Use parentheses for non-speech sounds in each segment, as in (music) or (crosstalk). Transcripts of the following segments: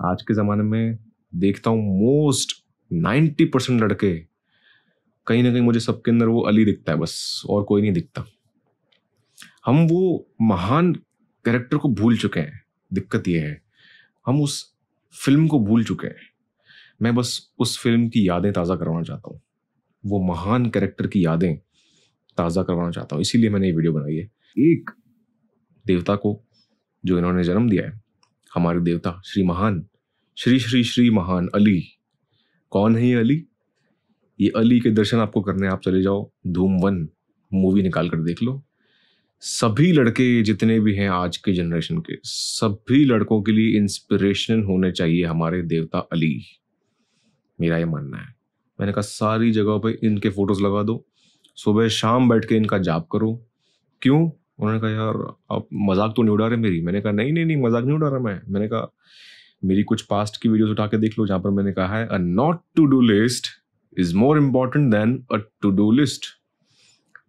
आज के ज़माने में देखता हूँ मोस्ट नाइन्टी परसेंट लड़के कहीं ना कहीं मुझे सबके अंदर वो अली दिखता है बस, और कोई नहीं दिखता। हम वो महान कैरेक्टर को भूल चुके हैं, दिक्कत ये है। हम उस फ़िल्म को भूल चुके हैं। मैं बस उस फ़िल्म की यादें ताज़ा करवाना चाहता हूँ। वो महान कैरेक्टर की यादें ताज़ा करवाना चाहता हूँ। इसीलिए मैंने ये वीडियो बनाई है। एक देवता को जो इन्होंने जन्म दिया है हमारे देवता, श्री महान, श्री श्री श्री महान अली। कौन है ये अली? ये अली के दर्शन आपको करने आप चले जाओ, धूम वन मूवी निकाल कर देख लो। सभी लड़के जितने भी हैं आज के जनरेशन के, सभी लड़कों के लिए इंस्पिरेशन होने चाहिए हमारे देवता अली। मेरा ये मानना है। मैंने कहा, सारी जगहों पे इनके फ़ोटोज़ लगा दो। सुबह शाम बैठ के इनका जाप करो। क्यों? उन्होंने कहा, यार, आप मज़ाक तो नहीं उड़ा रहे मेरी? मैंने कहा, नहीं नहीं नहीं, मज़ाक नहीं उड़ा रहा मैं। मैंने कहा, मेरी कुछ पास्ट की वीडियोस उठा के देख लो जहाँ पर मैंने कहा है a not to do list is more important than a to do list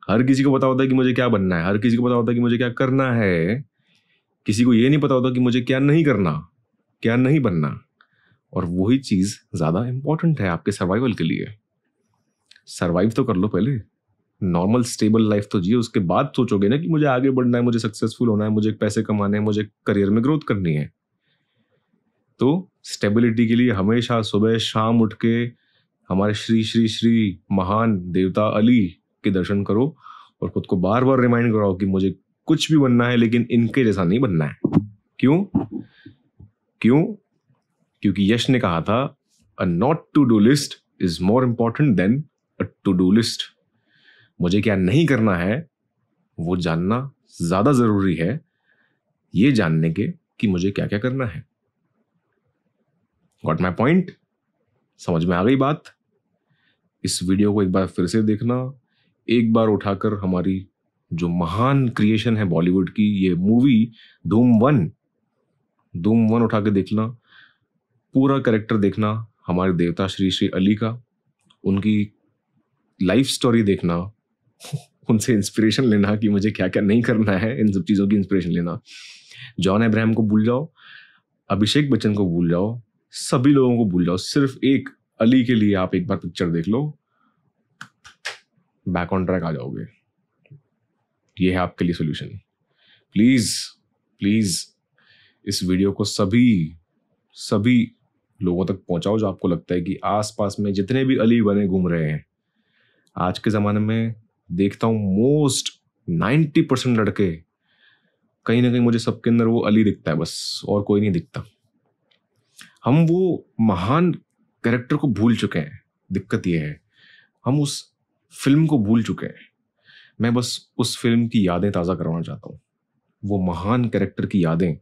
हर किसी को पता होता है कि मुझे क्या बनना है, हर किसी को पता होता है कि मुझे क्या करना है। किसी को ये नहीं पता होता कि मुझे क्या नहीं करना, क्या नहीं बनना। और वही चीज़ ज़्यादा इंपॉर्टेंट है आपके सर्वाइवल के लिए। सर्वाइव तो कर लो पहले। नॉर्मल स्टेबल लाइफ तो जिए उसके बाद सोचोगे ना कि मुझे आगे बढ़ना है, मुझे सक्सेसफुल होना है, मुझे पैसे कमाने हैं, मुझे करियर में ग्रोथ करनी है। तो स्टेबिलिटी के लिए हमेशा सुबह शाम उठ के हमारे श्री श्री श्री महान देवता अली के दर्शन करो और खुद को बार बार रिमाइंड कराओ कि मुझे कुछ भी बनना है, लेकिन इनके जैसा नहीं बनना है। क्यों? क्यों? क्योंकि यश ने कहा था a not to do list is more important than a to do list मुझे क्या नहीं करना है, वो जानना ज़्यादा ज़रूरी है, ये जानने के कि मुझे क्या क्या करना है। गॉट माई पॉइंट समझ में आ गई बात? इस वीडियो को एक बार फिर से देखना, एक बार उठाकर हमारी जो महान क्रिएशन है बॉलीवुड की, ये मूवी धूम वन धूम वन उठा के देखना, पूरा करेक्टर देखना, हमारे देवता श्री श्री अली का, उनकी लाइफ स्टोरी देखना (laughs) उनसे इंस्पिरेशन लेना कि मुझे क्या क्या नहीं करना है, इन सब चीज़ों की इंस्पिरेशन लेना। जॉन अब्राहम को भूल जाओ, अभिषेक बच्चन को भूल जाओ, सभी लोगों को भूल जाओ, सिर्फ़ एक अली के लिए आप एक बार पिक्चर देख लो बैक ऑन ट्रैक आ जाओगे। ये है आपके लिए सोल्यूशन प्लीज़ प्लीज़ इस वीडियो को सभी सभी लोगों तक पहुंचाओ जो आपको लगता है कि आसपास में जितने भी अली बने, घूम रहे हैं। आज के ज़माने में देखता हूँ मोस्ट नाइन्टी परसेंट लड़के कहीं ना कहीं मुझे सबके अंदर वो अली दिखता है बस, और कोई नहीं दिखता। हम वो महान कैरेक्टर को भूल चुके हैं, दिक्कत ये है। हम उस फ़िल्म को भूल चुके हैं। मैं बस उस फ़िल्म की यादें ताज़ा करवाना चाहता हूँ। वो महान कैरेक्टर की यादें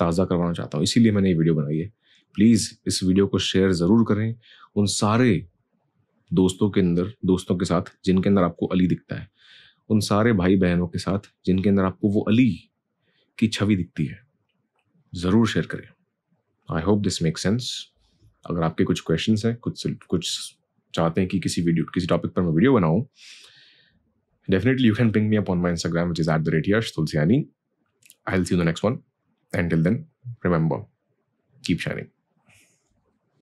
ताज़ा करवाना चाहता हूँ। इसीलिए मैंने ये वीडियो बनाई है। प्लीज़ इस वीडियो को शेयर ज़रूर करें। उन सारे दोस्तों के अंदर, दोस्तों के साथ, जिनके अंदर आपको अली दिखता है। उन सारे भाई बहनों के साथ, जिनके अंदर आपको वो अली की छवि दिखती है, ज़रूर शेयर करें। I hope this make sense अगर आपके कुछ क्वेश्चन हैं, कुछ कुछ चाहते हैं कि किसी वीडियो किसी टॉपिक पर मैं वीडियो बनाऊँ definitely you can ping me upon my Instagram which is at the rate Yash Tulsiani I will see the next one and till then remember keep shining